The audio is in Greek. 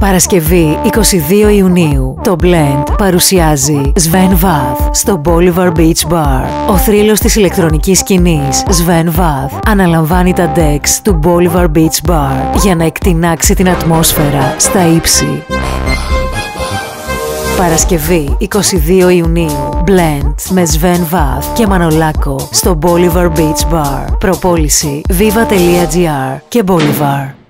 Παρασκευή 22 Ιουνίου. Το Blend παρουσιάζει Sven Vath στο Bolivar Beach Bar. Ο θρύλος της ηλεκτρονικής σκηνής Sven Vath αναλαμβάνει τα decks του Bolivar Beach Bar για να εκτινάξει την ατμόσφαιρα στα ύψη. Παρασκευή 22 Ιουνίου Blend με Sven Vath και Μανολάκο στο Bolivar Beach Bar. Προπόληση viva.gr και Bolivar.